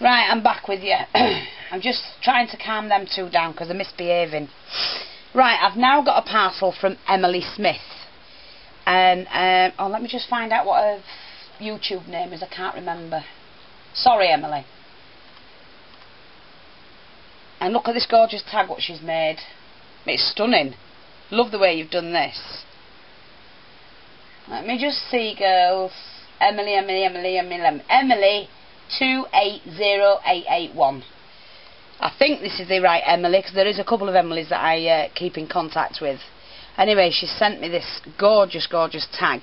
Right, I'm back with you. I'm just trying to calm them two down because they're misbehaving. Right, I've now got a parcel from Emily Smith. And, um, oh, let me just find out what her YouTube name is. I can't remember. Sorry, Emily. And look at this gorgeous tag what she's made. It's stunning. Love the way you've done this. Let me just see, girls. Emily, Emily, Emily, Emily, Emily, 280881. I think this is the right Emily because there is a couple of Emilys that I uh, keep in contact with. Anyway, she sent me this gorgeous, gorgeous tag.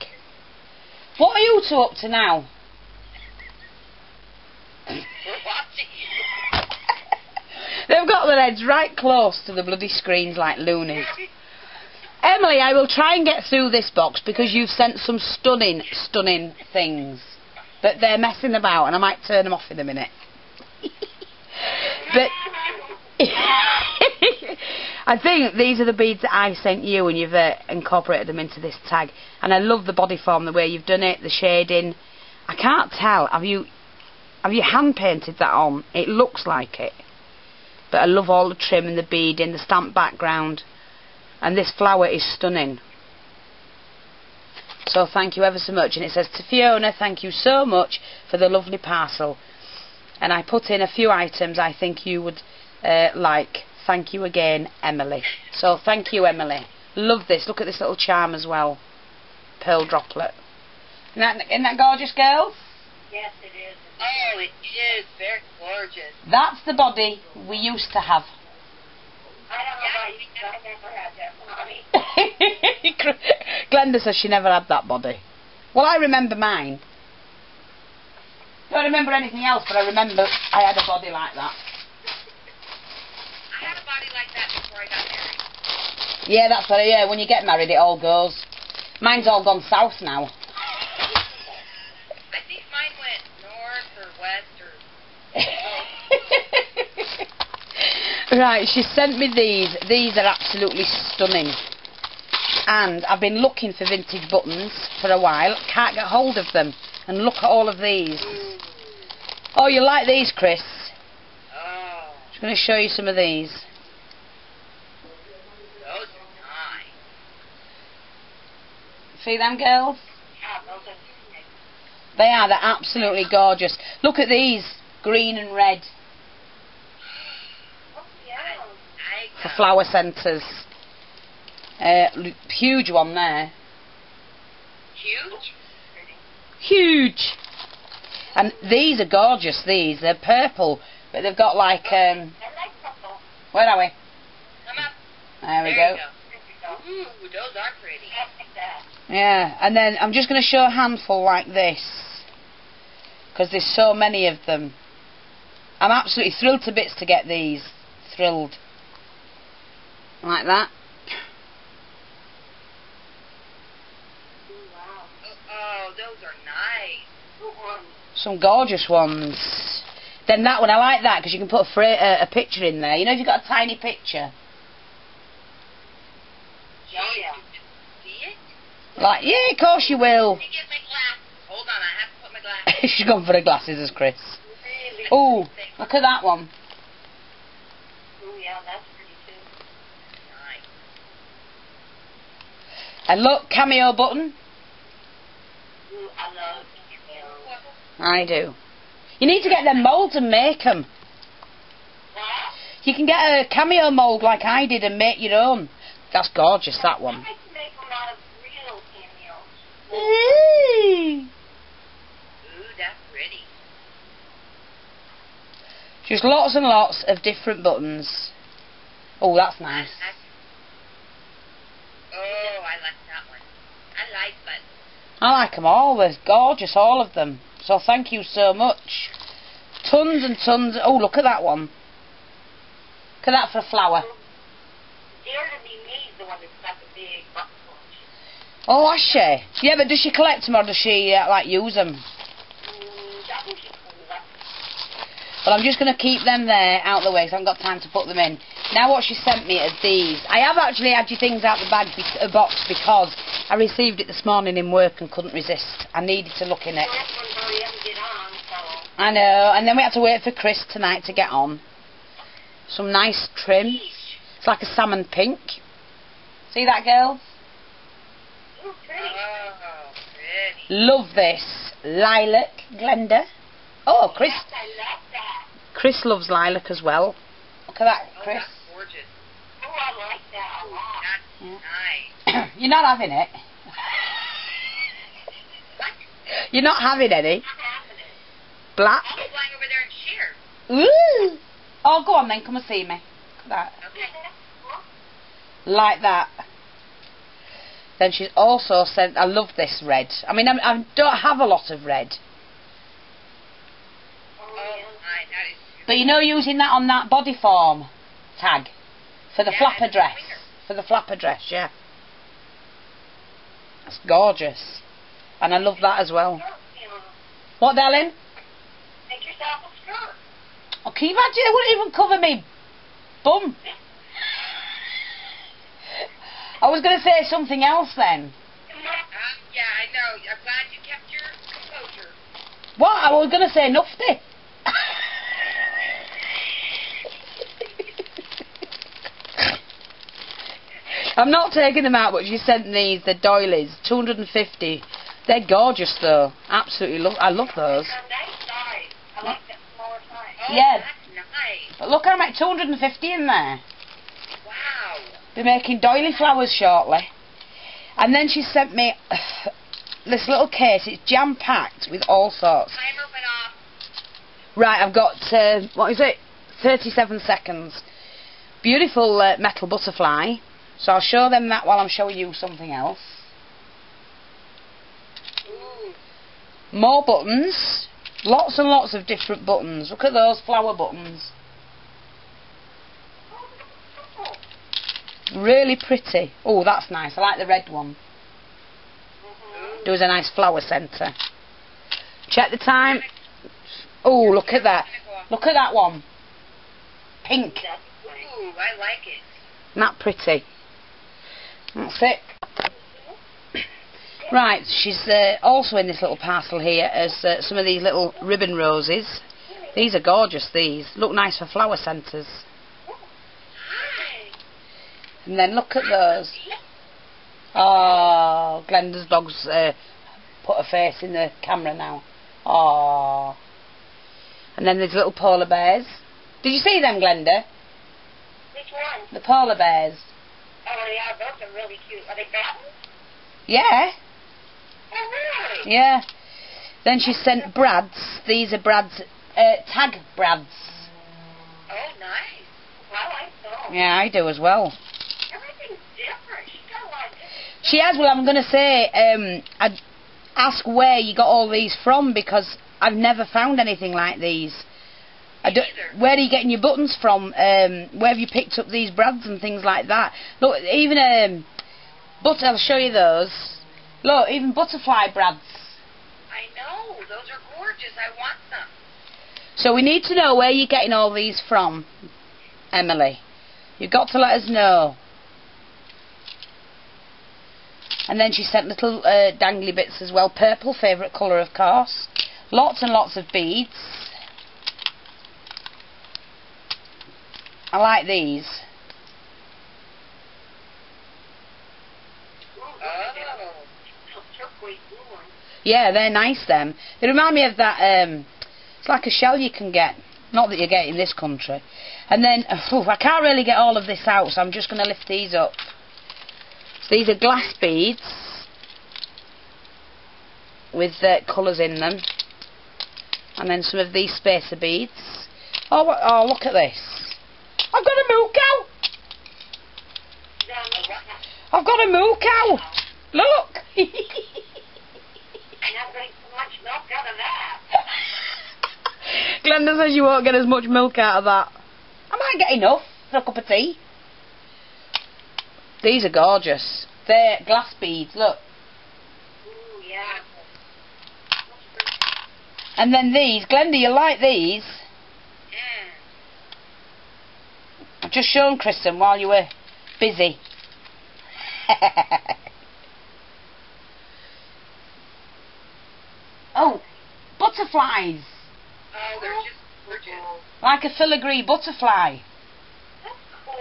What are you two up to now? They've got their heads right close to the bloody screens like loonies. Emily, I will try and get through this box because you've sent some stunning, stunning things. But they're messing about and I might turn them off in a minute. but I think these are the beads that I sent you and you've uh, incorporated them into this tag. And I love the body form, the way you've done it, the shading. I can't tell. Have you have you hand painted that on? It looks like it. But I love all the trim and the beading, the stamped background. And this flower is stunning. So thank you ever so much. And it says to Fiona, thank you so much for the lovely parcel. And I put in a few items I think you would uh, like. Thank you again, Emily. So thank you, Emily. Love this. Look at this little charm as well. Pearl droplet. Isn't that, isn't that gorgeous, girls? Yes, it is. Oh, it is. Very gorgeous. That's the body we used to have. I don't know about you, but I never had that, Mommy. Glenda says she never had that body. Well, I remember mine. Don't remember anything else, but I remember I had a body like that. I had a body like that before I got married. Yeah, that's what. Yeah, when you get married, it all goes. Mine's all gone south now. I think mine went north or west or. Right, she sent me these. These are absolutely stunning. And I've been looking for vintage buttons for a while. Can't get hold of them. And look at all of these. Oh, you like these, Chris? Oh, I'm going to show you some of these. those are nice. See them, girls? Yeah, those are. They are. They're absolutely gorgeous. Look at these. Green and red. Oh, yeah. I for flower centres. Uh, huge one there. huge. Huge! And these are gorgeous, these. They're purple, but they've got like, um, I like purple. where are we? Come. There we there go. Go. Ooh, those are pretty. I like that. Yeah, and then I'm just going to show a handful like this. Because there's so many of them. I'm absolutely thrilled to bits to get these. Thrilled. Like that. Wow. Oh, oh, those are nice. Some gorgeous ones. Then that one, I like that because you can put a, uh, a picture in there. You know if you've got a tiny picture. Oh, yeah. Like, yeah, of course you will. Let me get my glasses. Hold on, I have to put my glasses. She's gone for the glasses as Chris. Really? Oh, look at that one. Ooh, yeah, that's pretty too. Nice. And look, cameo button. I do. You need to get them molds and make them. What? You can get a cameo mold like I did and make your own. That's gorgeous, that one. Ooh. Just lots and lots of different buttons. Oh, that's nice. I- Oh, I like that one. I like buttons. I like them all. They're gorgeous, all of them. So thank you so much. Tons and tons. Oh, look at that one. Look at that for a flower. Be the one that's got the big button punch. Oh, has she? Yeah, but does she collect them or does she, uh, like, use them? Mm, that was cool. That But I'm just going to keep them there out of the way because I haven't got time to put them in. Now what she sent me is these. I have actually had your things out the bag be- uh, box because I received it this morning in work and couldn't resist. I needed to look in it. Last one hurry up and get on, so. I know, and then we had to wait for Chris tonight to get on. Some nice trim. It's like a salmon pink. See that? Ooh. Oh. Love this. Lilac, Glenda. Oh, Chris. Yes, I like that. Chris loves lilac as well. Look at that, Oh, Chris. that's gorgeous. Oh, I like that a lot. That's Yeah. nice. You're not having it. You're not having any. Black. I'll be flying over there and share. Ooh. Oh, go on then. Come and see me. Look that. Okay. Like that. Then she's also sent. I love this red. I mean, I, I don't have a lot of red, Oh, my, that is but you know, using that on that body form tag for the Yeah, flapper dress. For the flapper dress, yeah. That's gorgeous, and I love that as well. What, darling? Make yourself a skirt. Oh, can you imagine? It wouldn't even cover me bum. I was going to say something else then. Um, yeah, I know. I'm glad you kept your composure. What? I was going to say nufty. I'm not taking them out, but she sent these, the doilies, 250. They're gorgeous though. Absolutely love. I love those. Nice size. I like that smaller size. Oh, Yeah. nice. But look, I'm at 250 in there. Wow. Be making doily flowers shortly. And then she sent me this little case. It's jam packed with all sorts. Timer went off. Right, I've got uh, what is it? 37 seconds. Beautiful uh, metal butterfly. So I'll show them that while I'm showing you something else. More buttons. Lots and lots of different buttons. Look at those flower buttons. Really pretty. Oh, that's nice. I like the red one. Ooh. There was a nice flower centre. Check the time. Oh, look at that. Look at that one. Pink. Ooh, I like it. Isn't that pretty? That's it. Right, she's uh, also in this little parcel here as uh, some of these little ribbon roses. These are gorgeous, these. Look nice for flower centres. And then look at those. Oh, Glenda's dog's uh, put her face in the camera now. Oh. And then there's little polar bears. Did you see them, Glenda? Which one? The polar bears. Oh, yeah, those are really cute. Are they mountains? Yeah, Oh, really? yeah. Then she sent brads. These are brads uh, tag brads. Oh, nice. Well, I like. Yeah, I do as well. Everything's different. She's got a lot of different. She has. Well, I'm going to say, um, I'd ask where you got all these from because I've never found anything like these. I Me don't, neither. Where are you getting your buttons from? Um, where have you picked up these brads and things like that? Look, even um, but I'll show you those. Look, even butterfly brads. I know. Those are gorgeous. I want some. So we need to know where you're getting all these from, Emily. You've got to let us know. And then she sent little uh, dangly bits as well. Purple, favourite colour of course. Lots and lots of beads. I like these. Oh. Yeah, they're nice them. They remind me of that, um, it's like a shell you can get. Not that you get in this country. And then, phew, I can't really get all of this out, so I'm just going to lift these up. These are glass beads with uh, colours in them. And then some of these spacer beads. Oh, oh, look at this. I've got a moo cow! I've got a moo cow! Look! I'm getting so much milk out of that. Glenda says you won't get as much milk out of that. I might get enough for a cup of tea. These are gorgeous. They're glass beads, look. Ooh, yeah. And then these, Glenda, you like these? I've just shown Kristen while you were busy. oh, butterflies. Oh, they're just gorgeous. Like a filigree butterfly. That's cool.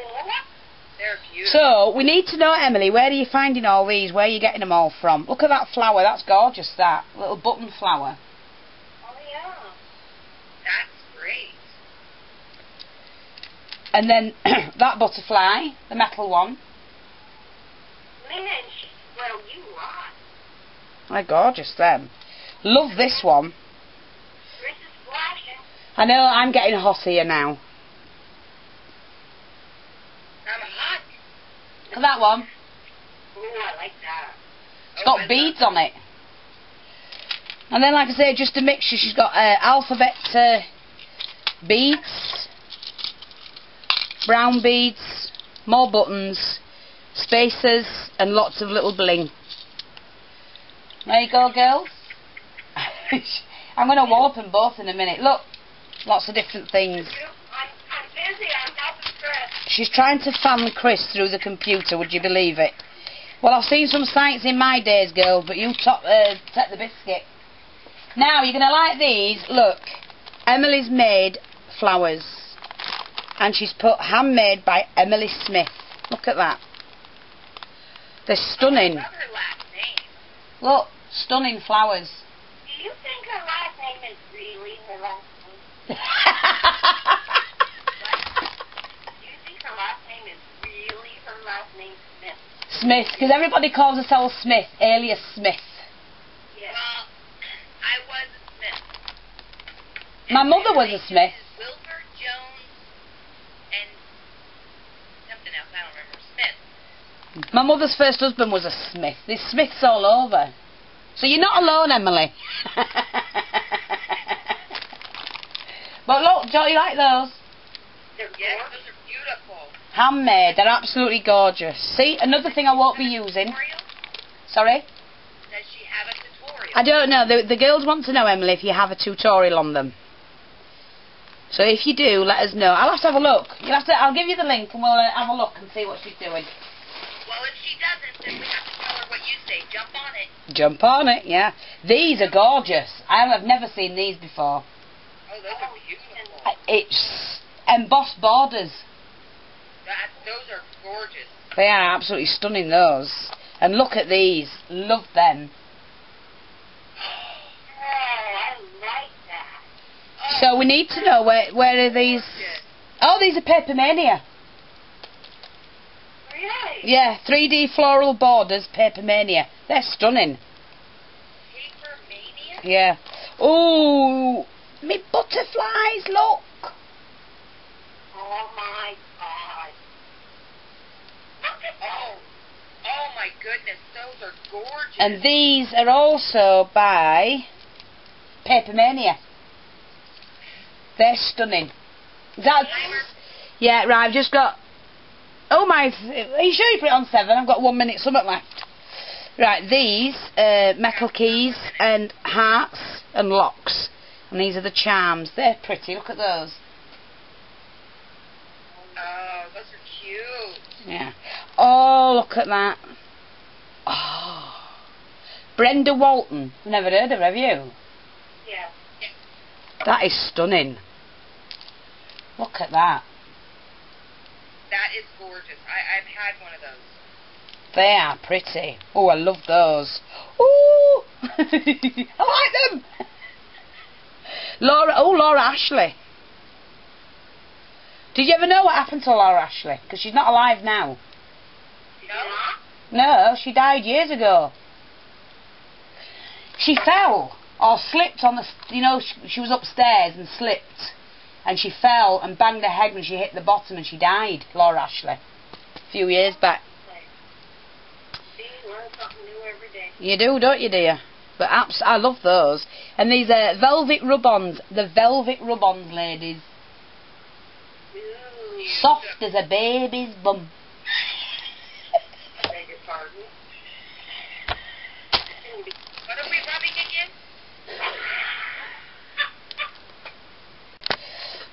They're beautiful. So, we need to know, Emily, where are you finding all these? Where are you getting them all from? Look at that flower, that's gorgeous, that. Little button flower. oh yeah. That's great. And then that butterfly, the metal one. Well, you lot. They're gorgeous, them. Love this one. I know I'm getting hot here now. I'm hot. That one. Ooh, I like that. It's got beads on it. And then, like I say, just a mixture. She's got uh, alphabet uh, beads, brown beads, more buttons, spacers, and lots of little bling. There you go, girls. I'm going to warp them both in a minute. Look, lots of different things. She's trying to fan Chris through the computer, would you believe it? Well, I've seen some sights in my days, girls, but you top, uh, take the biscuit. Now, you're going to like these. Look, Emily's made flowers. And she's put handmade by Emily Smith. Look at that. They're stunning. I last name. Look, stunning flowers. Do you think her last name is really her last name? Do you think her last name is really her last name Smith? Smith, because everybody calls herself Smith, alias Smith. Yes. Well, I was a Smith. My mother was a Smith. Mrs. Wilbur Jones and something else. I don't remember. Smith. My mother's first husband was a Smith. There's Smiths all over. So you're not alone, Emily. but look, don't you like those? They're yes, those are beautiful. Handmade. They're absolutely gorgeous. See, another thing I won't be using. Sorry? Does she have a tutorial? I don't know. The, the girls want to know, Emily, if you have a tutorial on them. So if you do, let us know. I'll have to have a look. You'll have to. I'll give you the link and we'll uh, have a look and see what she's doing. Well, if she doesn't, then we have to tell her what you say. Jump on it. Jump on it, yeah. These are gorgeous. I have never seen these before. Oh, those are beautiful. Uh, It's embossed borders. That, those are gorgeous. They are absolutely stunning, those. And look at these. Love them. Oh, I like that. So we need to know where where are these. Oh, these are Papermania. Really? Yeah, 3D floral borders, Papermania. They're stunning. Paper Mania? Yeah. Ooh, me butterflies, look. Oh, my God. Oh. Oh, my goodness. Those are gorgeous. And these are also by Papermania. They're stunning. That's yeah, right. I've just got. Oh my! Are you sure you put it on seven? I've got one minute something left. Right, these uh, metal keys and hearts and locks, and these are the charms. They're pretty. Look at those. Oh, those are cute. Yeah. Oh, look at that. Oh. Brenda Walton. Never heard of her, have you? Yeah. That is stunning. Look at that. That is gorgeous. I, I've had one of those. They are pretty. Oh, I love those. Ooh! I like them. Laura, oh, Laura Ashley. Did you ever know what happened to Laura Ashley? Because she's not alive now. No? No, she died years ago. She fell or slipped on the, you know, she, she was upstairs and slipped. And she fell and banged her head when she hit the bottom and she died, Laura Ashley. A few years back. See, learn something new every day. You do, don't you, dear? But abs- I love those. And these are velvet rub-ons. The velvet rub-ons, ladies. Soft as a baby's bum. Beg your pardon. What are we rubbing again?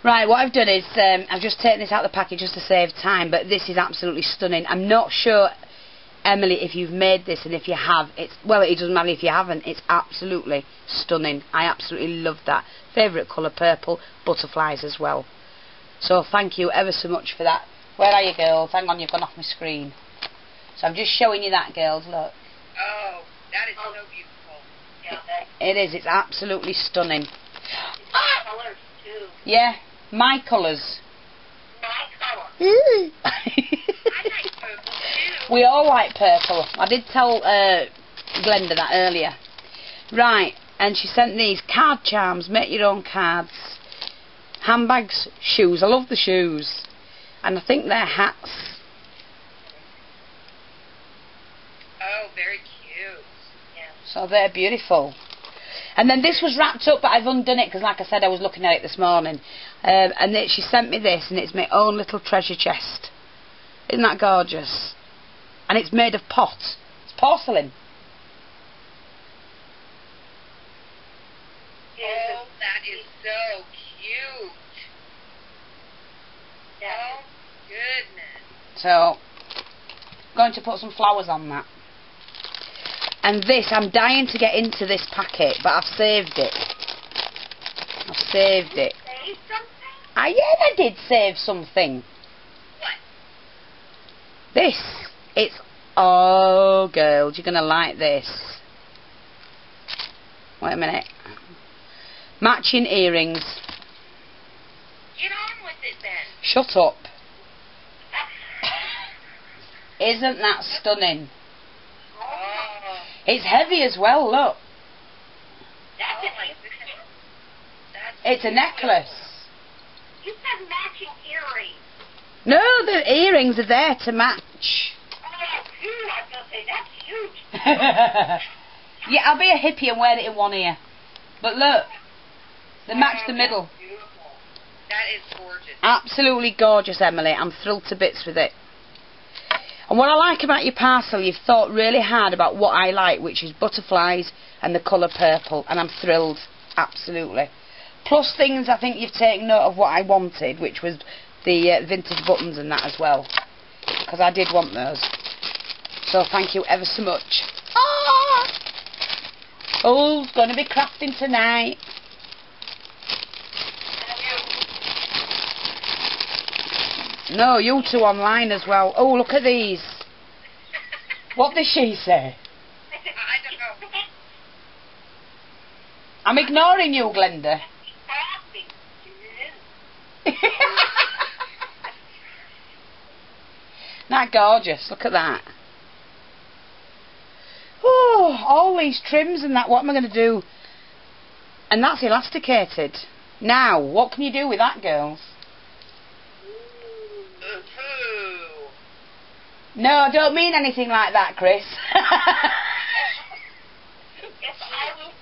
Right, what I've done is um, I've just taken this out of the packet just to save time, but this is absolutely stunning. I'm not sure Emily, if you've made this and if you have, it's well, it doesn't matter if you haven't. It's absolutely stunning. I absolutely love that. Favourite colour, purple. Butterflies as well. So thank you ever so much for that. Where are you, girls? Hang on, you've gone off my screen. So I'm just showing you that, girls. Look, Oh, that is so beautiful. Yeah, that it is. It's absolutely stunning. colors too. Yeah, my colours. My color. I like purple too. We all like purple. I did tell uh, Glenda that earlier. Right, and she sent these card charms, make your own cards, handbags, shoes. I love the shoes. And I think they're hats. Oh, very cute. Yeah. So they're beautiful. And then this was wrapped up, but I've undone it because, like I said, I was looking at it this morning. Um, and it, she sent me this, and it's my own little treasure chest. Isn't that gorgeous? And it's made of pot. It's porcelain. Oh, that is so cute. Yeah. Oh, goodness. So, going to put some flowers on that. And this, I'm dying to get into this packet, but I've saved it. I've saved it. Something? I yeah, I did save something. What? This, it's oh, girls, you're gonna like this. Wait a minute. Matching earrings. Get on with it then. Shut up. Isn't that stunning? It's heavy as well. Look, That's oh. That's it's a necklace. You said matching earrings. No, the earrings are there to match. Oh, phew, I was going to say, that's huge. yeah, I'll be a hippie and wear it in one ear. But look, they match the middle. Beautiful. That is gorgeous. Absolutely gorgeous, Emily. I'm thrilled to bits with it. And what I like about your parcel, you've thought really hard about what I like, which is butterflies and the colour purple, and I'm thrilled. Absolutely. Plus things I think you've taken note of what I wanted, which was the uh, vintage buttons and that as well. Because I did want those. So thank you ever so much. Ah! Oh, going to be crafting tonight. No, you two online as well. Oh, look at these. What did she say? I don't know. I'm ignoring you, Glenda. Not gorgeous. Look at that. Oh, all these trims and that. What am I going to do? And that's elasticated. Now, what can you do with that, girls? Ooh. No, I don't mean anything like that, Chris. If I was,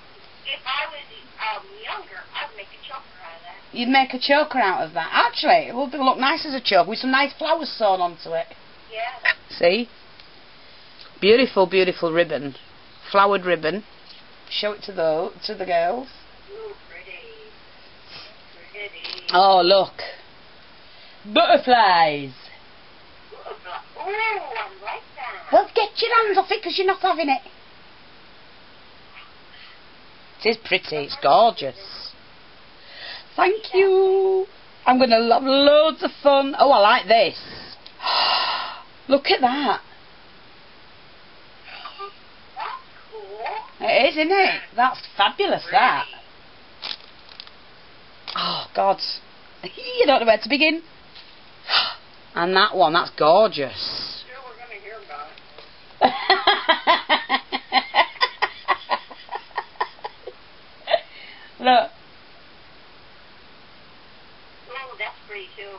if I was um, younger, I'd make a choker out of that. You'd make a choker out of that. Actually, it would look nice as a choker with some nice flowers sewn onto it. Yeah. See? Beautiful, beautiful ribbon. Flowered ribbon. Show it to the to the girls. Ooh, pretty. Pretty. Oh, look. Butterflies. Ooh, I like that. Oh, well, get your hands off it because you're not having it. It is pretty. It's gorgeous. Thank you. I'm going to have loads of fun. Oh, I like this. Look at that. That's cool. It is, isn't it? That's fabulous, that. Oh, God. You don't know where to begin. And that one, that's gorgeous. Sure, we're going to hear about it. Look. Ooh, that's pretty too.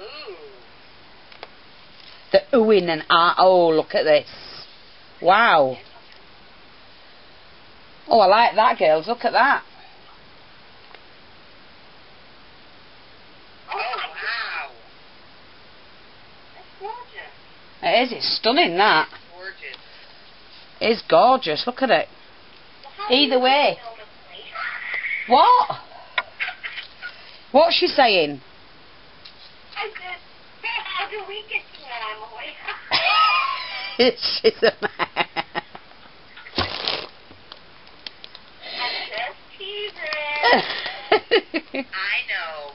Ooh. The oohing and ah. Oh, look at this. Wow. Oh, I like that, girls. Look at that. Oh, Oh, my wow. That's gorgeous. It is. It's stunning, that. Gorgeous. It's gorgeous. Look at it. Well, how do Either way. build a place? What? What's she saying? I said, how do we get to know I'm? She's a man. I'm just teasing. I know.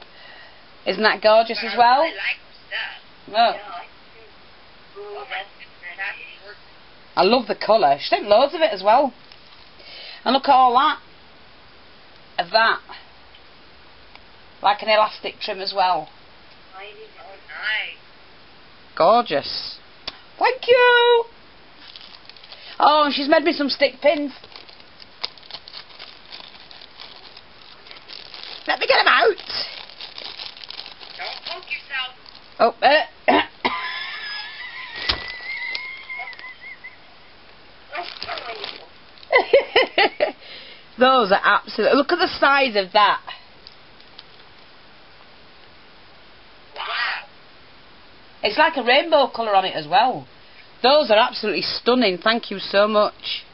Isn't that gorgeous but as well? really like her stuff. Oh, I love the colour. She sent loads of it as well. And look at all that. Of that. Like an elastic trim as well. Nice. Gorgeous. Thank you. Oh, and she's made me some stick pins. Let me get them out. Don't poke yourself. Oh, uh, Those are absolute. Look at the size of that. Wow. It's like a rainbow colour on it as well. Those are absolutely stunning. Thank you so much.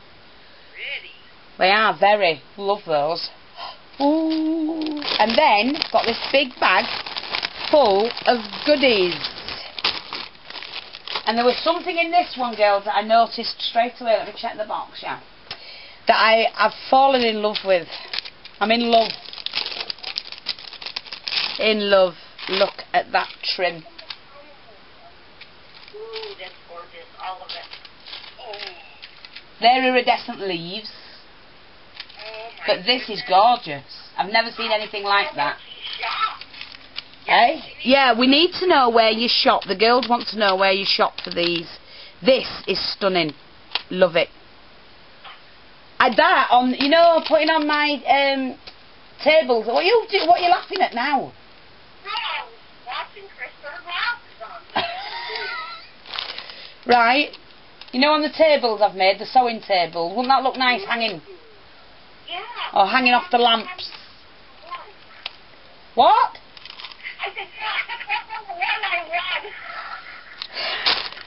Pretty. They are very. Love those. Ooh. And then got this big bag full of goodies. And there was something in this one, girls, that I noticed straight away. Let me check the box, yeah. That I have fallen in love with. I'm in love. In love. Look at that trim. Ooh, that's gorgeous. All of it. Oh. They're iridescent leaves, Oh, but this is gorgeous. I've never seen anything like that. Shop. Eh? Yeah, we need to know where you shop. The girls want to know where you shop for these. This is stunning. Love it. I that on you know putting on my um tables. What you do? What are you laughing at now? No, watching Chris put her right. You know on the tables I've made the sewing tables. Wouldn't that look nice hanging Yeah. or hanging off the lamps? What?